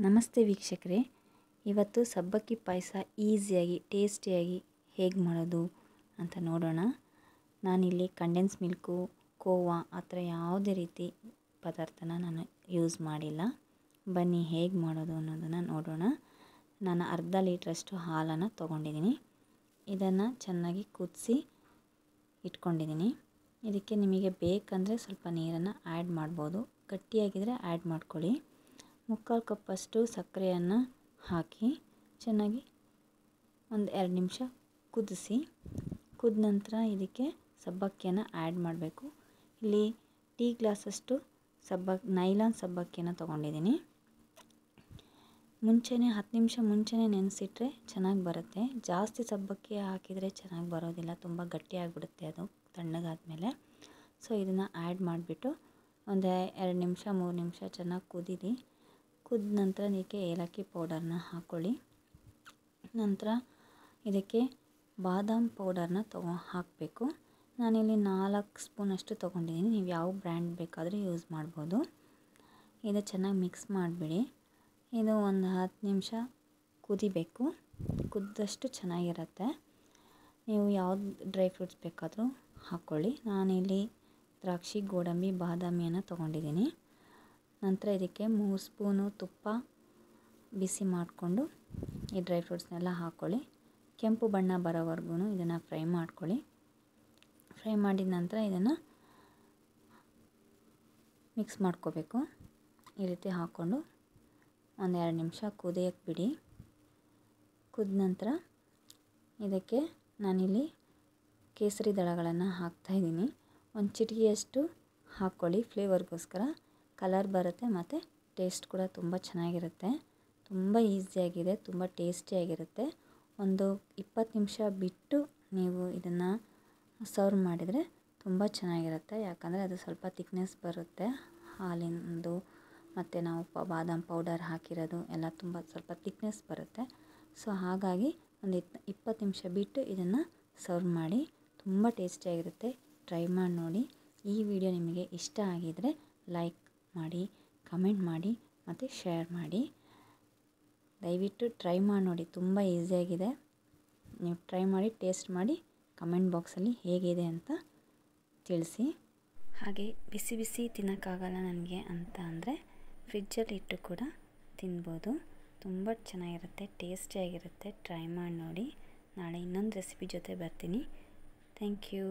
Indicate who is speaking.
Speaker 1: ನಮಸ್ತೆ ವೀಕ್ಷಕರೇ. ಇವತ್ತು ಸಬ್ಬಕ್ಕಿ ಪಾಯಸ ಈಸಿಯಾಗಿ, ಟೇಸ್ಟಿಯಾಗಿ ಹೇಗೆ ಮಾಡೋದು ಅಂತ ನೋಡೋಣ. ನಾನಿಲ್ಲಿ ಕಂಡೆನ್ಸ್ ಮಿಲ್ಕು ಕೋವಾ ಆ ಥರ ಯಾವುದೇ ರೀತಿ ಪದಾರ್ಥನ ನಾನು ಯೂಸ್ ಮಾಡಿಲ್ಲ. ಬನ್ನಿ ಹೇಗೆ ಮಾಡೋದು ಅನ್ನೋದನ್ನು ನೋಡೋಣ. ನಾನು ಅರ್ಧ ಲೀಟ್ರಷ್ಟು ಹಾಲನ್ನು ತೊಗೊಂಡಿದ್ದೀನಿ. ಇದನ್ನು ಚೆನ್ನಾಗಿ ಕುದಿಸಿ ಇಟ್ಕೊಂಡಿದ್ದೀನಿ. ಇದಕ್ಕೆ ನಿಮಗೆ ಬೇಕಂದರೆ ಸ್ವಲ್ಪ ನೀರನ್ನು ಆ್ಯಡ್ ಮಾಡ್ಬೋದು. ಗಟ್ಟಿಯಾಗಿದ್ದರೆ ಆ್ಯಡ್ ಮಾಡ್ಕೊಳ್ಳಿ. ಮುಕ್ಕಾಲು ಕಪ್ಪಷ್ಟು ಸಕ್ಕರೆಯನ್ನು ಹಾಕಿ ಚೆನ್ನಾಗಿ ಒಂದು ಎರಡು ನಿಮಿಷ ಕುದಿಸಿ, ಕುದ ನಂತರ ಇದಕ್ಕೆ ಸಬ್ಬಕ್ಕಿಯನ್ನು ಆ್ಯಡ್ ಮಾಡಬೇಕು. ಇಲ್ಲಿ ಟೀ ಗ್ಲಾಸಷ್ಟು ಸಬ್ಬಕ್ ನೈಲಾನ್ ಸಬ್ಬಕ್ಕಿಯನ್ನು ತೊಗೊಂಡಿದ್ದೀನಿ. ಮುಂಚೆನೇ, ಹತ್ತು ನಿಮಿಷ ಮುಂಚೆನೇ ನೆನೆಸಿಟ್ರೆ ಚೆನ್ನಾಗಿ ಬರುತ್ತೆ. ಜಾಸ್ತಿ ಸಬ್ಬಕ್ಕಿ ಹಾಕಿದರೆ ಚೆನ್ನಾಗಿ ಬರೋದಿಲ್ಲ, ತುಂಬ ಗಟ್ಟಿಯಾಗಿಬಿಡುತ್ತೆ ಅದು ತಣ್ಣಗಾದಮೇಲೆ. ಸೊ ಇದನ್ನು ಆ್ಯಡ್ ಮಾಡಿಬಿಟ್ಟು ಒಂದು ಎರಡು ನಿಮಿಷ, ಮೂರು ನಿಮಿಷ ಚೆನ್ನಾಗಿ ಕುದೀರಿ. ಕುದ ನಂತರ ಇದಕ್ಕೆ ಏಲಕ್ಕಿ ಪೌಡರ್ನ ಹಾಕ್ಕೊಳ್ಳಿ ನಂತರ ಇದಕ್ಕೆ ಬಾದಾಮ್ ಪೌಡರ್ನ ತಗೊ, ಹಾಕಬೇಕು. ನಾನಿಲ್ಲಿ ನಾಲ್ಕು ಸ್ಪೂನಷ್ಟು ತೊಗೊಂಡಿದ್ದೀನಿ ನೀವು ಯಾವ ಬ್ರ್ಯಾಂಡ್ ಬೇಕಾದರೂ ಯೂಸ್ ಮಾಡ್ಬೋದು. ಇದು ಚೆನ್ನಾಗಿ ಮಿಕ್ಸ್ ಮಾಡಿಬಿಡಿ. ಇದು ಒಂದು ಹತ್ತು ನಿಮಿಷ ಕುದಿಬೇಕು. ಕುದ್ದಷ್ಟು ಚೆನ್ನಾಗಿರುತ್ತೆ. ನೀವು ಯಾವ್ದು ಡ್ರೈ ಫ್ರೂಟ್ಸ್ ಬೇಕಾದರೂ ಹಾಕ್ಕೊಳ್ಳಿ ನಾನಿಲ್ಲಿ ದ್ರಾಕ್ಷಿ, ಗೋಡಂಬಿ, ಬಾದಾಮಿಯನ್ನು ತೊಗೊಂಡಿದ್ದೀನಿ ನಂತರ ಇದಕ್ಕೆ ಮೂರು ಸ್ಪೂನು ತುಪ್ಪ ಬಿಸಿ ಮಾಡಿಕೊಂಡು ಈ ಡ್ರೈ ಫ್ರೂಟ್ಸ್ನೆಲ್ಲ ಹಾಕ್ಕೊಳ್ಳಿ ಕೆಂಪು ಬಣ್ಣ ಬರೋವರೆಗೂ ಇದನ್ನು ಫ್ರೈ ಮಾಡ್ಕೊಳ್ಳಿ. ಫ್ರೈ ಮಾಡಿದ ನಂತರ ಇದನ್ನು ಮಿಕ್ಸ್ ಮಾಡ್ಕೋಬೇಕು. ಈ ರೀತಿ ಹಾಕ್ಕೊಂಡು ಒಂದೆರಡು ನಿಮಿಷ ಕುದಿಯಕ್ಕೆ ಬಿಡಿ. ಕುದ ನಂತರ ಇದಕ್ಕೆ ನಾನಿಲ್ಲಿ ಕೇಸರಿ ದಳಗಳನ್ನು ಹಾಕ್ತಾಯಿದ್ದೀನಿ ಒಂದು ಚಿಟಿಕೆಯಷ್ಟು ಹಾಕ್ಕೊಳ್ಳಿ ಫ್ಲೇವರ್ಗೋಸ್ಕರ ಕಲರ್ ಬರುತ್ತೆ ಮತ್ತು ಟೇಸ್ಟ್ ಕೂಡ ತುಂಬ ಚೆನ್ನಾಗಿರುತ್ತೆ. ತುಂಬ ಈಸಿಯಾಗಿದೆ, ತುಂಬ ಟೇಸ್ಟಿಯಾಗಿರುತ್ತೆ. ಒಂದು ಇಪ್ಪತ್ತು ನಿಮಿಷ ಬಿಟ್ಟು ನೀವು ಇದನ್ನು ಸರ್ವ್ ಮಾಡಿದರೆ ತುಂಬ ಚೆನ್ನಾಗಿರುತ್ತೆ. ಯಾಕಂದರೆ ಅದು ಸ್ವಲ್ಪ ತಿಕ್ನೆಸ್ ಬರುತ್ತೆ. ಹಾಲಿಂದು ಮತ್ತು ನಾವು ಪ ಬಾದಾಮ್ ಪೌಡರ್ ಹಾಕಿರೋದು ಎಲ್ಲ ತುಂಬ ಸ್ವಲ್ಪ ತಿಕ್ನೆಸ್ ಬರುತ್ತೆ. ಸೊ ಹಾಗಾಗಿ ಒಂದು ಇಪ್ಪತ್ತು ನಿಮಿಷ ಬಿಟ್ಟು ಇದನ್ನು ಸರ್ವ್ ಮಾಡಿ ತುಂಬ ಟೇಸ್ಟಿಯಾಗಿರುತ್ತೆ. ಟ್ರೈ ಮಾಡಿ ನೋಡಿ. ಈ ವಿಡಿಯೋ ನಿಮಗೆ ಇಷ್ಟ ಆಗಿದರೆ ಲೈಕ್ ಮಾಡಿ, ಕಮೆಂಟ್ ಮಾಡಿ ಮತ್ತು ಶೇರ್ ಮಾಡಿ. ದಯವಿಟ್ಟು ಟ್ರೈ ಮಾಡಿ ನೋಡಿ, ತುಂಬ ಈಸಿಯಾಗಿದೆ ನೀವು ಟ್ರೈ ಮಾಡಿ ಟೇಸ್ಟ್ ಮಾಡಿ ಕಮೆಂಟ್ ಬಾಕ್ಸಲ್ಲಿ ಹೇಗಿದೆ ಅಂತ ತಿಳಿಸಿ. ಹಾಗೆ ಬಿಸಿ ಬಿಸಿ ತಿನ್ನೋಕ್ಕಾಗಲ್ಲ ನನಗೆ ಅಂತ ಅಂದರೆ ಫ್ರಿಜ್ಜಲ್ಲಿ ಇಟ್ಟು ಕೂಡ ತಿನ್ಬೋದು. ತುಂಬ ಚೆನ್ನಾಗಿರುತ್ತೆ ಟೇಸ್ಟಿಯಾಗಿರುತ್ತೆ ಟ್ರೈ ಮಾಡಿ ನೋಡಿ. ನಾಳೆ ಇನ್ನೊಂದು ರೆಸಿಪಿ ಜೊತೆ ಬರ್ತೀನಿ. Thank you